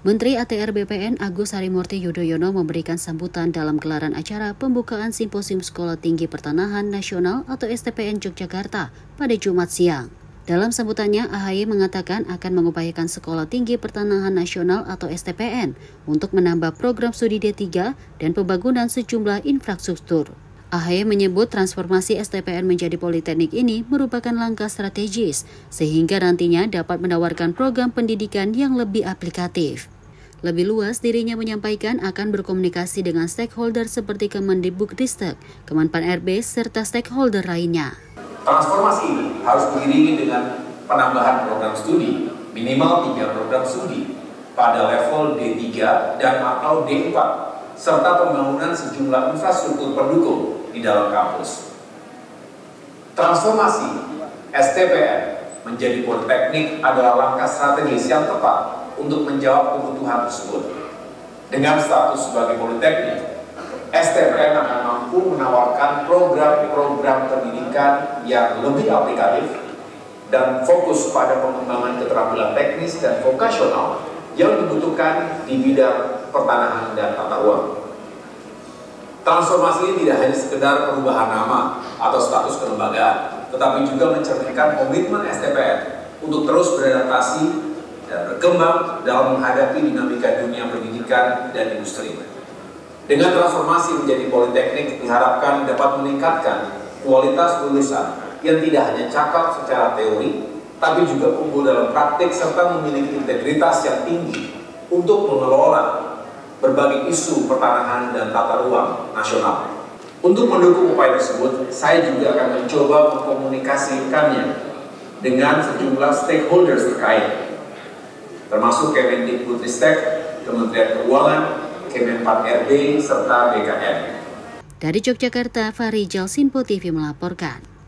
Menteri ATR BPN Agus Harimurti Yudhoyono memberikan sambutan dalam gelaran acara pembukaan Simposium Sekolah Tinggi Pertanahan Nasional atau STPN Yogyakarta pada Jumat siang. Dalam sambutannya, AHY mengatakan akan mengupayakan Sekolah Tinggi Pertanahan Nasional atau STPN untuk menambah program studi D3 dan pembangunan sejumlah infrastruktur. AHY menyebut transformasi STPN menjadi politeknik ini merupakan langkah strategis sehingga nantinya dapat menawarkan program pendidikan yang lebih aplikatif. Lebih luas, dirinya menyampaikan akan berkomunikasi dengan stakeholder seperti Kemendikbudristek, Kemenpan RB, serta stakeholder lainnya. Transformasi ini harus diiringi dengan penambahan program studi, minimal tiga program studi pada level D3 dan atau D4, serta pembangunan sejumlah infrastruktur pendukung di dalam kampus. Transformasi STPN menjadi politeknik adalah langkah strategis yang tepat untuk menjawab kebutuhan tersebut. Dengan status sebagai politeknik, STPN akan mampu menawarkan program-program pendidikan yang lebih aplikatif dan fokus pada pengembangan keterampilan teknis dan vokasional yang dibutuhkan di bidang pertanahan dan tata ruang. Transformasi ini tidak hanya sekedar perubahan nama atau status kelembagaan, tetapi juga mencerminkan komitmen STPN untuk terus beradaptasi dan berkembang dalam menghadapi dinamika dunia pendidikan dan industri. Dengan transformasi menjadi politeknik diharapkan dapat meningkatkan kualitas lulusan yang tidak hanya cakap secara teori, tapi juga unggul dalam praktik serta memiliki integritas yang tinggi untuk mengelola berbagai isu pertanahan dan tata ruang nasional. Untuk mendukung upaya tersebut, saya juga akan mencoba mengkomunikasikannya dengan sejumlah stakeholders terkait, termasuk Kemendikbudristek, Kementerian Keuangan, Kemenpan RB, serta BKN. Dari Yogyakarta, Farijal Sinpo TV melaporkan.